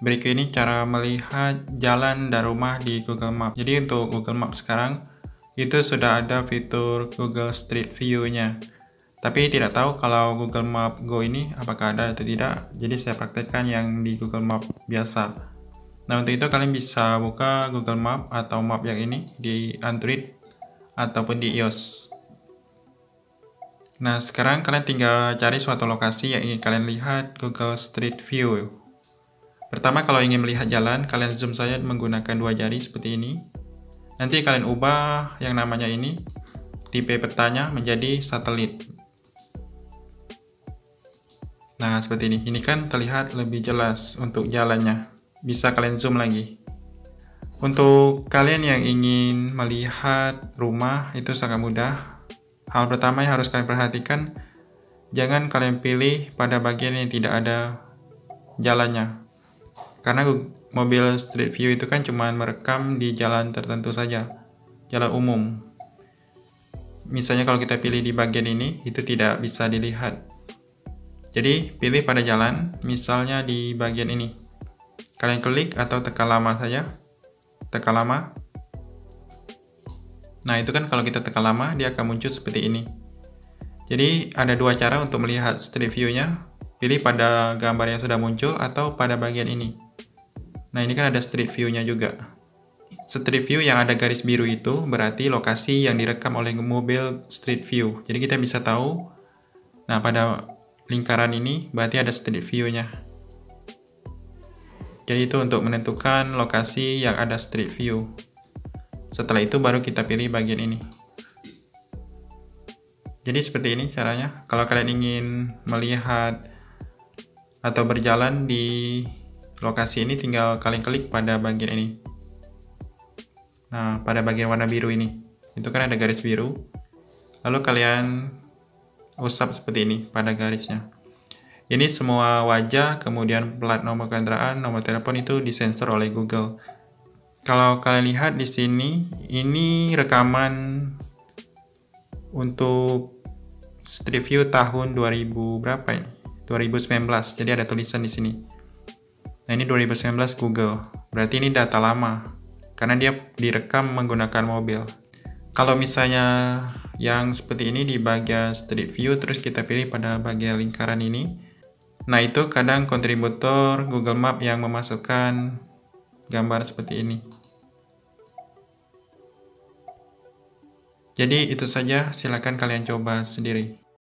Berikut ini cara melihat jalan dan rumah di Google Map. Jadi untuk Google Map sekarang itu sudah ada fitur Google Street View-nya. Tapi tidak tahu kalau Google Map Go ini apakah ada atau tidak. Jadi saya praktekkan yang di Google Map biasa. Nah untuk itu kalian bisa buka Google Map atau map yang ini di Android ataupun di iOS. Nah sekarang kalian tinggal cari suatu lokasi yang ingin kalian lihat Google Street View. Pertama kalau ingin melihat jalan, kalian zoom saja menggunakan dua jari seperti ini. Nanti kalian ubah yang namanya ini, tipe petanya menjadi satelit. Nah, seperti ini. Ini kan terlihat lebih jelas untuk jalannya. Bisa kalian zoom lagi. Untuk kalian yang ingin melihat rumah, itu sangat mudah. Hal pertama yang harus kalian perhatikan, jangan kalian pilih pada bagian yang tidak ada jalannya karena mobil Street View itu kan cuma merekam di jalan tertentu saja, jalan umum. Misalnya kalau kita pilih di bagian ini, itu tidak bisa dilihat. Jadi, pilih pada jalan, misalnya di bagian ini. Kalian klik atau tekan lama saja. Tekan lama. Nah, itu kan kalau kita tekan lama, dia akan muncul seperti ini. Jadi, ada dua cara untuk melihat Street View-nya. Pilih pada gambar yang sudah muncul atau pada bagian ini. Nah ini kan ada street view-nya juga. Street view yang ada garis biru itu berarti lokasi yang direkam oleh mobil street view. Jadi kita bisa tahu, nah pada lingkaran ini berarti ada street view-nya. Jadi itu untuk menentukan lokasi yang ada street view. Setelah itu baru kita pilih bagian ini. Jadi seperti ini caranya. Kalau kalian ingin melihat atau berjalan di lokasi ini tinggal kalian klik pada bagian ini. Nah, pada bagian warna biru ini. Itu kan ada garis biru. Lalu kalian usap seperti ini pada garisnya. Ini semua wajah, kemudian plat nomor kendaraan, nomor telepon itu disensor oleh Google. Kalau kalian lihat di sini, ini rekaman untuk Street View tahun 2000 berapa ini? 2019. Jadi ada tulisan di sini. Nah ini 2019 Google, berarti ini data lama, karena dia direkam menggunakan mobil. Kalau misalnya yang seperti ini di bagian Street View, terus kita pilih pada bagian lingkaran ini, nah itu kadang kontributor Google Map yang memasukkan gambar seperti ini. Jadi itu saja, silakan kalian coba sendiri.